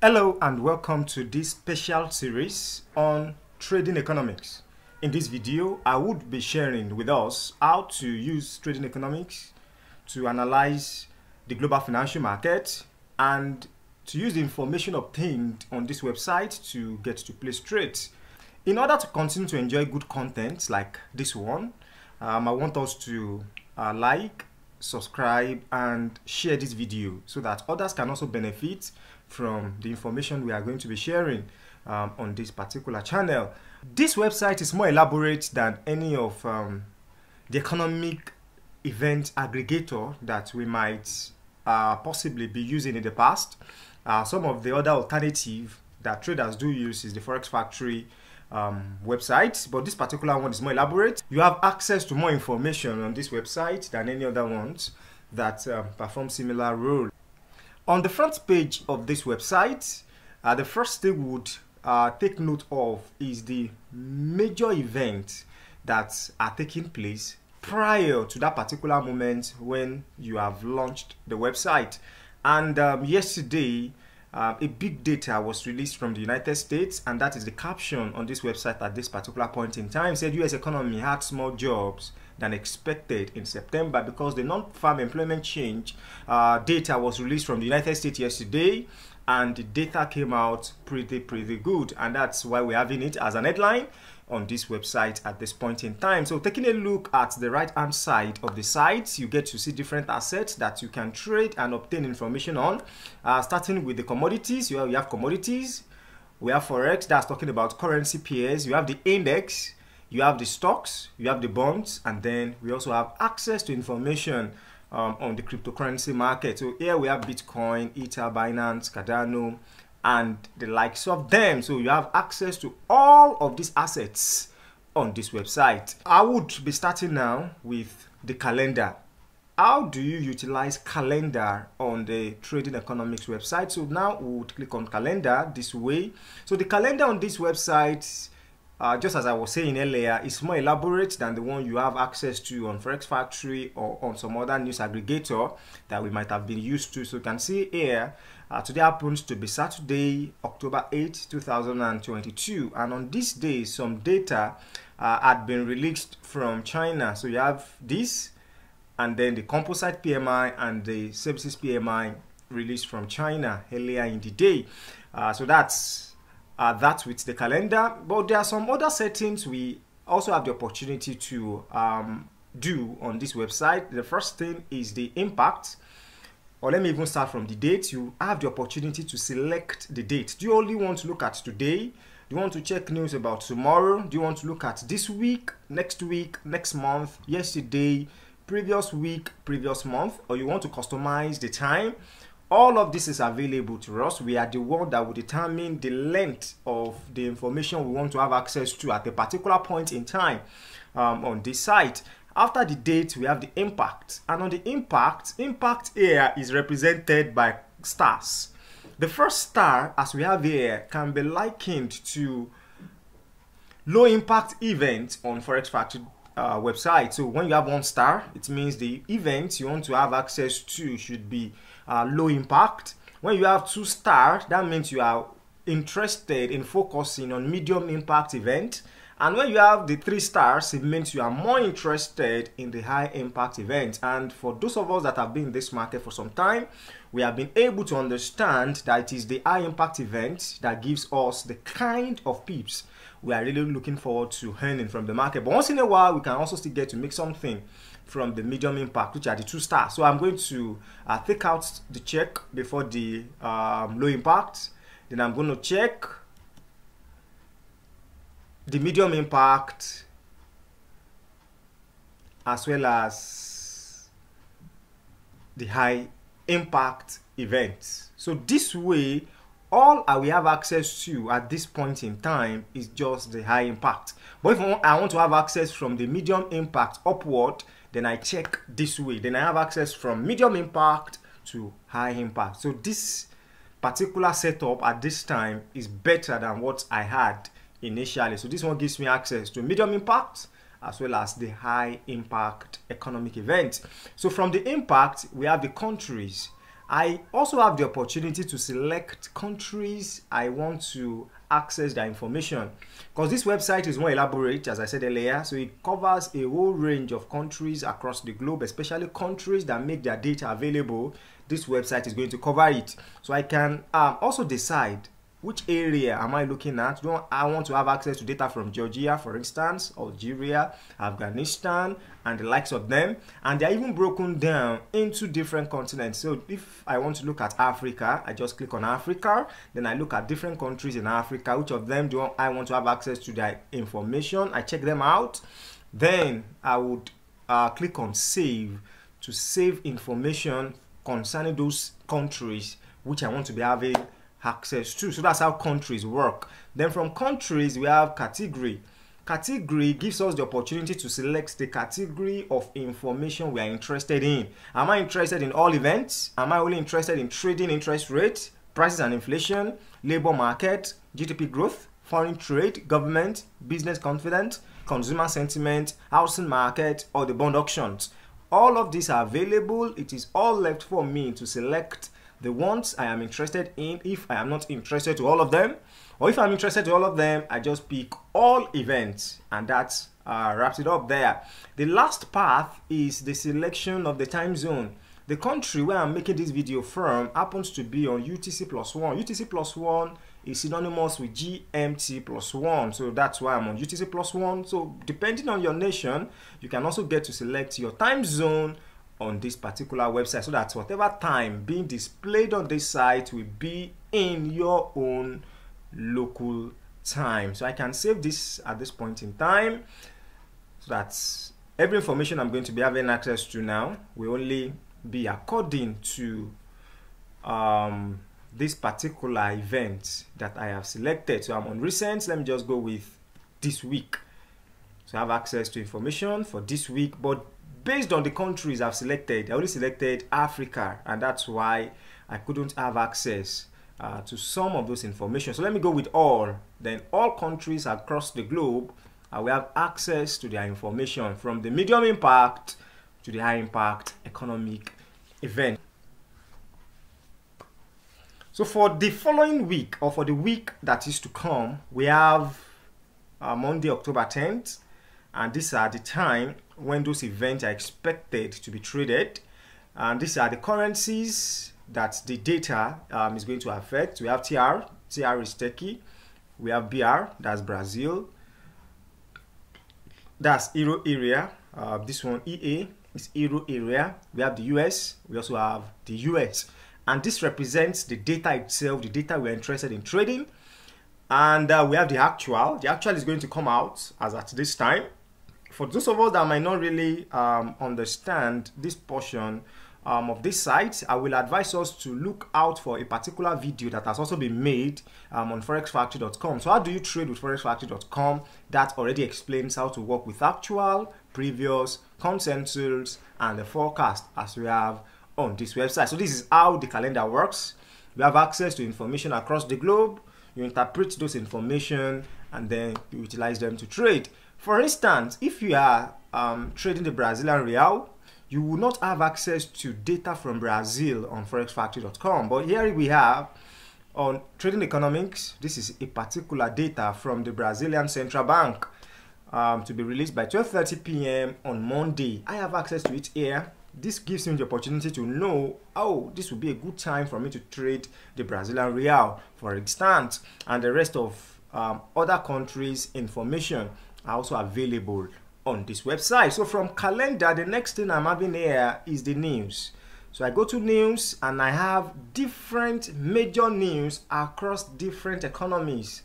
Hello and welcome to this special series on trading economics. In this video, I would be sharing with us how to use trading economics to analyze the global financial market and to use the information obtained on this website to get to place trades. In order to continue to enjoy good content like this one, um, I want us to uh, like, subscribe and share this video so that others can also benefit from the information we are going to be sharing um, on this particular channel. This website is more elaborate than any of um, the economic event aggregator that we might uh, possibly be using in the past. Uh, some of the other alternative that traders do use is the Forex Factory um, website, but this particular one is more elaborate. You have access to more information on this website than any other ones that um, perform similar role. On the front page of this website, uh, the first thing we would uh, take note of is the major events that are taking place prior to that particular moment when you have launched the website. And um, yesterday, uh, a big data was released from the United States, and that is the caption on this website at this particular point in time. It said U.S. economy had small jobs than expected in September because the non-farm employment change uh, data was released from the United States yesterday and the data came out pretty pretty good. And that's why we're having it as an headline on this website at this point in time. So taking a look at the right hand side of the site you get to see different assets that you can trade and obtain information on. Uh, starting with the commodities you have, you have commodities we have forex that's talking about currency pairs you have the index you have the stocks, you have the bonds, and then we also have access to information um, on the cryptocurrency market. So here we have Bitcoin, Ether, Binance, Cardano, and the likes of them. So you have access to all of these assets on this website. I would be starting now with the calendar. How do you utilize calendar on the trading economics website? So now we would click on calendar this way. So the calendar on this website uh, just as I was saying earlier, it's more elaborate than the one you have access to on Forex Factory or on some other news aggregator that we might have been used to. So you can see here, uh, today happens to be Saturday, October 8, 2022. And on this day, some data uh, had been released from China. So you have this, and then the composite PMI and the services PMI released from China earlier in the day. Uh, so that's uh, that with the calendar but there are some other settings we also have the opportunity to um, do on this website. The first thing is the impact or let me even start from the date. You have the opportunity to select the date. Do you only want to look at today? Do you want to check news about tomorrow? Do you want to look at this week next week next month yesterday previous week previous month? Or you want to customize the time all of this is available to us. We are the one that will determine the length of the information we want to have access to at a particular point in time um, on this site. After the date we have the impact. And on the impact impact here is represented by stars. The first star as we have here can be likened to low impact event on forex factory uh, website. So when you have one star it means the event you want to have access to should be uh, low impact. When you have two stars, that means you are interested in focusing on medium impact event. And when you have the three stars, it means you are more interested in the high impact event. And for those of us that have been in this market for some time, we have been able to understand that it is the high impact event that gives us the kind of pips we are really looking forward to earning from the market. But once in a while, we can also still get to make something from the medium impact, which are the two stars. So I'm going to uh, take out the check before the um, low impact. Then I'm going to check the medium impact as well as the high impact events. So this way, all I will have access to at this point in time is just the high impact. But if I want to have access from the medium impact upward, then I check this way. Then I have access from medium impact to high impact. So this particular setup at this time is better than what I had initially. So this one gives me access to medium impact as well as the high impact economic event. So from the impact, we have the countries. I also have the opportunity to select countries I want to access their information. Because this website is more elaborate as I said earlier. So it covers a whole range of countries across the globe especially countries that make their data available. This website is going to cover it. So I can um, also decide which area am I looking at? Do I want to have access to data from Georgia, for instance, Algeria, Afghanistan, and the likes of them. And they're even broken down into different continents. So if I want to look at Africa, I just click on Africa. Then I look at different countries in Africa. Which of them do I want to have access to their information? I check them out. Then I would uh, click on Save to save information concerning those countries which I want to be having access to. So that's how countries work. Then from countries, we have category. Category gives us the opportunity to select the category of information we are interested in. Am I interested in all events? Am I only interested in trading interest rates, prices and inflation, labor market, GDP growth, foreign trade, government, business confidence, consumer sentiment, housing market, or the bond auctions? All of these are available. It is all left for me to select the ones I am interested in if I am not interested to all of them or if I'm interested to all of them I just pick all events and that uh, wraps it up there. The last path is the selection of the time zone. The country where I'm making this video from happens to be on UTC plus one. UTC plus one is synonymous with GMT plus one so that's why I'm on UTC plus one. So depending on your nation you can also get to select your time zone on this particular website so that whatever time being displayed on this site will be in your own local time. So I can save this at this point in time. So that every information I'm going to be having access to now will only be according to um, this particular event that I have selected. So I'm on recent. Let me just go with this week. So I have access to information for this week but based on the countries I've selected, I only selected Africa, and that's why I couldn't have access uh, to some of those information. So let me go with all. Then all countries across the globe, uh, we have access to their information from the medium impact to the high impact economic event. So for the following week or for the week that is to come, we have uh, Monday, October 10th, and these are the time when those events are expected to be traded. And these are the currencies that the data um, is going to affect. We have TR, TR is Turkey. We have BR, that's Brazil. That's Euro area. Uh, this one EA is Euro area. We have the US. We also have the US. And this represents the data itself, the data we're interested in trading. And uh, we have the actual. The actual is going to come out as at this time for those of us that might not really um, understand this portion um, of this site, I will advise us to look out for a particular video that has also been made um, on forexfactory.com. So how do you trade with forexfactory.com? That already explains how to work with actual, previous, consensus, and the forecast as we have on this website. So this is how the calendar works. We have access to information across the globe. You interpret those information and then you utilize them to trade. For instance, if you are um, trading the Brazilian real, you will not have access to data from Brazil on forexfactory.com. But here we have on trading economics, this is a particular data from the Brazilian Central Bank um, to be released by 12.30 p.m. on Monday. I have access to it here. This gives me the opportunity to know, oh, this will be a good time for me to trade the Brazilian real, for instance, and the rest of um, other countries' information are also available on this website. So from calendar, the next thing I'm having here is the news. So I go to news and I have different major news across different economies.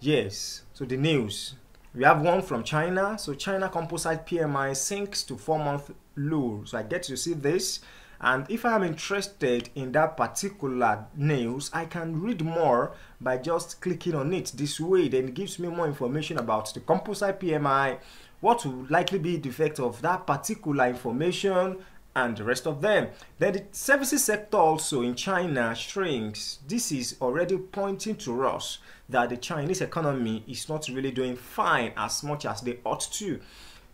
Yes, so the news. We have one from China. So China composite PMI sinks to four month low. So I get to see this. And if I am interested in that particular news, I can read more by just clicking on it this way. Then it gives me more information about the composite PMI, what will likely be the effect of that particular information, and the rest of them. Then the services sector also in China shrinks. This is already pointing to us that the Chinese economy is not really doing fine as much as they ought to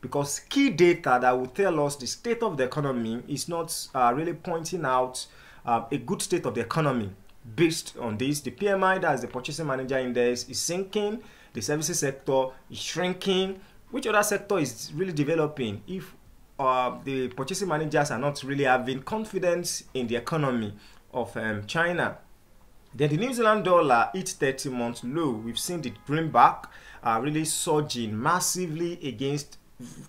because key data that will tell us the state of the economy is not uh, really pointing out uh, a good state of the economy based on this. The PMI, that's the Purchasing Manager Index, is sinking. The services sector is shrinking. Which other sector is really developing if uh, the purchasing managers are not really having confidence in the economy of um, China? Then the New Zealand dollar hit 30 month low. We've seen the greenback uh, really surging massively against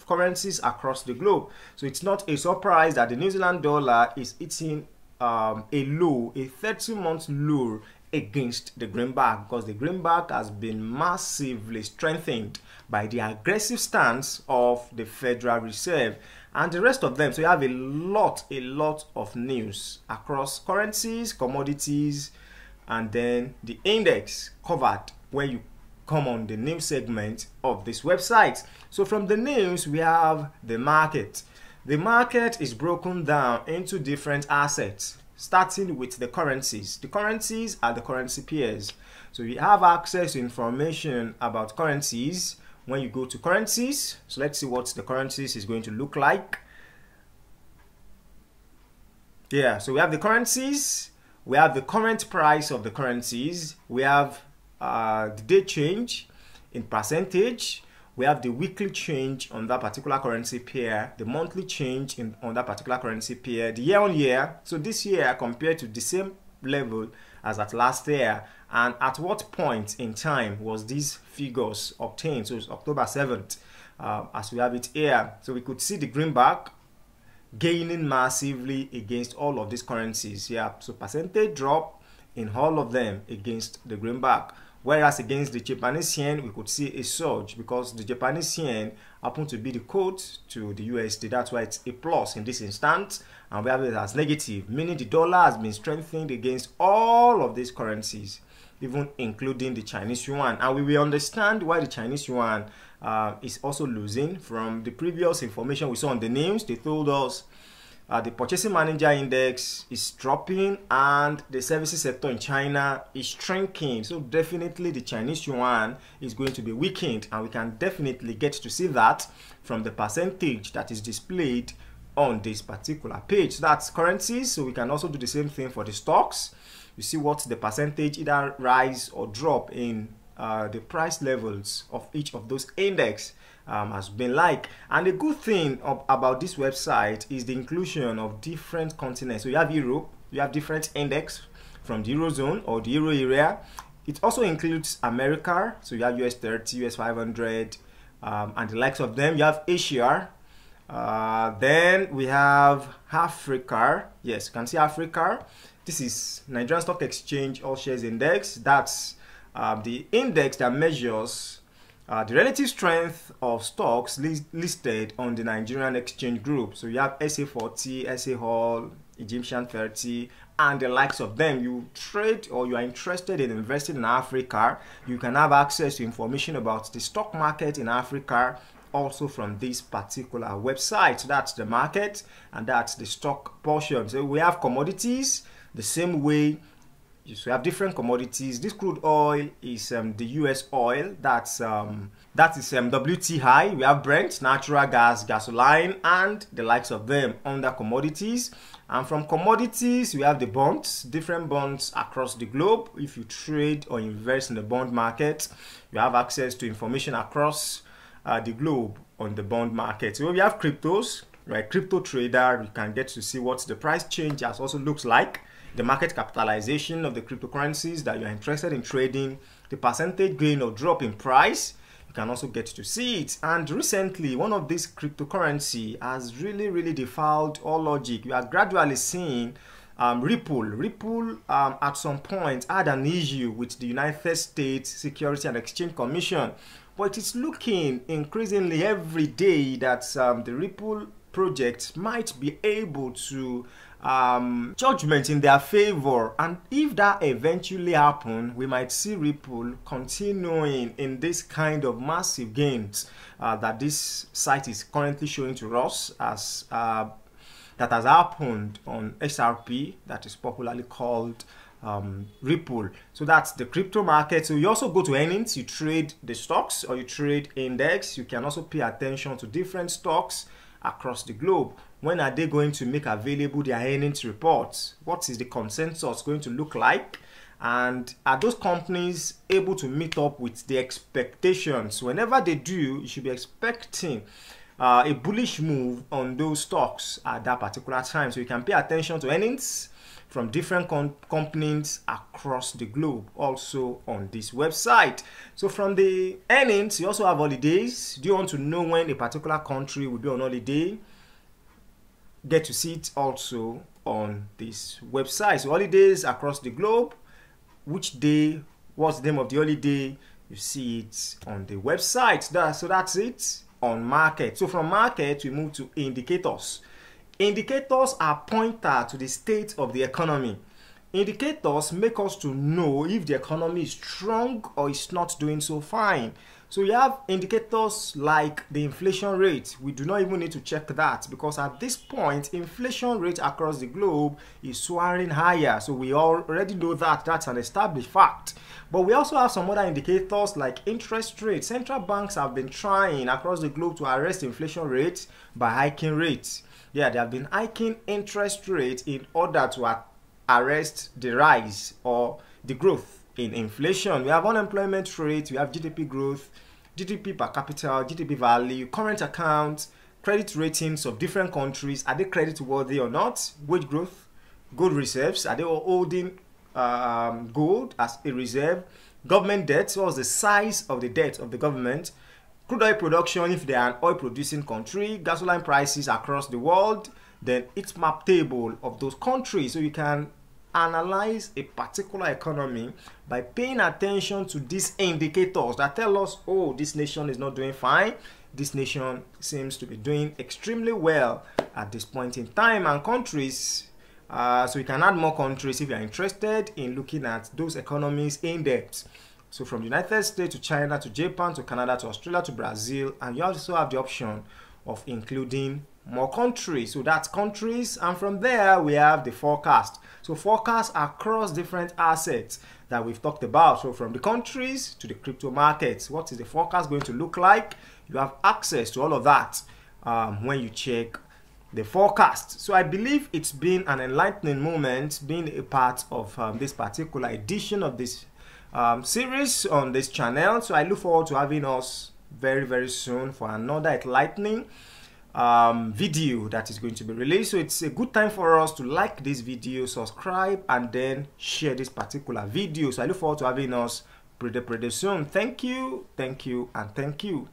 currencies across the globe. So it's not a surprise that the New Zealand dollar is hitting um, a low, a 30 month low against the greenback because the greenback has been massively strengthened by the aggressive stance of the Federal Reserve and the rest of them. So you have a lot, a lot of news across currencies, commodities, and then the index covered where you come on the news segment of this website. So from the news, we have the market. The market is broken down into different assets, starting with the currencies. The currencies are the currency pairs. So you have access to information about currencies when you go to currencies. So let's see what the currencies is going to look like. Yeah, so we have the currencies, we have the current price of the currencies, we have uh, the day change in percentage, we have the weekly change on that particular currency pair, the monthly change in, on that particular currency pair, the year on year. So this year compared to the same level as at last year, and at what point in time was these figures obtained? So it's October 7th, uh, as we have it here. So we could see the greenback gaining massively against all of these currencies. Yeah, so percentage drop in all of them against the greenback. Whereas against the Japanese yen, we could see a surge because the Japanese yen happened to be the code to the USD. That's why it's a plus in this instance. And we have it as negative, meaning the dollar has been strengthened against all of these currencies, even including the Chinese yuan. And we will understand why the Chinese yuan uh, is also losing from the previous information we saw on the news. They told us uh, the purchasing manager index is dropping and the services sector in China is shrinking. So definitely the Chinese yuan is going to be weakened and we can definitely get to see that from the percentage that is displayed on this particular page. So that's currencies. So we can also do the same thing for the stocks. You see what the percentage either rise or drop in uh, the price levels of each of those index um, has been like. And the good thing of, about this website is the inclusion of different continents. So you have Europe, you have different index from the Eurozone or the Euro area. It also includes America, so you have US 30, US 500, um, and the likes of them. You have Asia. Uh, then we have Africa. Yes, you can see Africa. This is Nigerian Stock Exchange All Shares Index. That's um, the index that measures uh, the relative strength of stocks li listed on the Nigerian Exchange Group. So you have SA40, SA Hall, Egyptian 30, and the likes of them. You trade or you are interested in investing in Africa, you can have access to information about the stock market in Africa also from this particular website. So that's the market and that's the stock portion. So we have commodities the same way so we have different commodities. This crude oil is um, the US oil. That's um, that is um, WTI. We have Brent, natural gas, gasoline, and the likes of them under commodities. And from commodities, we have the bonds, different bonds across the globe. If you trade or invest in the bond market, you have access to information across uh, the globe on the bond market. So we have cryptos, right? Crypto trader, you can get to see what the price change has also looks like the market capitalization of the cryptocurrencies that you're interested in trading, the percentage gain or drop in price, you can also get to see it. And recently, one of these cryptocurrency has really, really defiled all logic. You are gradually seeing um, Ripple. Ripple um, at some point had an issue with the United States Security and Exchange Commission, but it's looking increasingly every day that um, the Ripple project might be able to um, judgment in their favor. And if that eventually happen, we might see Ripple continuing in this kind of massive gains uh, that this site is currently showing to us as uh, that has happened on XRP that is popularly called um, Ripple. So that's the crypto market. So you also go to earnings, you trade the stocks or you trade index. You can also pay attention to different stocks across the globe when are they going to make available their earnings reports? What is the consensus going to look like? And are those companies able to meet up with the expectations? Whenever they do you should be expecting uh, a bullish move on those stocks at that particular time. So you can pay attention to earnings from different com companies across the globe also on this website. So from the earnings you also have holidays. Do you want to know when a particular country will be on holiday get to see it also on this website. So holidays across the globe which day what's the name of the holiday you see it on the website. That, so that's it on market. So from market we move to indicators. Indicators are pointer to the state of the economy. Indicators make us to know if the economy is strong or is not doing so fine so you have indicators like the inflation rate. We do not even need to check that because at this point, inflation rate across the globe is soaring higher. So we already know that that's an established fact. But we also have some other indicators like interest rates. Central banks have been trying across the globe to arrest inflation rates by hiking rates. Yeah, they have been hiking interest rates in order to arrest the rise or the growth in inflation. We have unemployment rate, we have GDP growth, GDP per capita, GDP value, current accounts, credit ratings of different countries. Are they credit worthy or not? Wage growth, gold reserves. Are they holding um, gold as a reserve? Government debt. What was the size of the debt of the government? Crude oil production if they are an oil producing country. Gasoline prices across the world. Then its map table of those countries. So you can analyze a particular economy by paying attention to these indicators that tell us, oh, this nation is not doing fine. This nation seems to be doing extremely well at this point in time, and countries. Uh, so you can add more countries if you're interested in looking at those economies in depth. So from the United States to China to Japan to Canada to Australia to Brazil, and you also have the option of including more countries. So that's countries, and from there we have the forecast. So forecasts across different assets that we've talked about. So from the countries to the crypto markets, what is the forecast going to look like? You have access to all of that um, when you check the forecast. So I believe it's been an enlightening moment being a part of um, this particular edition of this um, series on this channel. So I look forward to having us very, very soon for another enlightening um, video that is going to be released. So it's a good time for us to like this video, subscribe, and then share this particular video. So I look forward to having us pretty, pretty soon. Thank you, thank you, and thank you.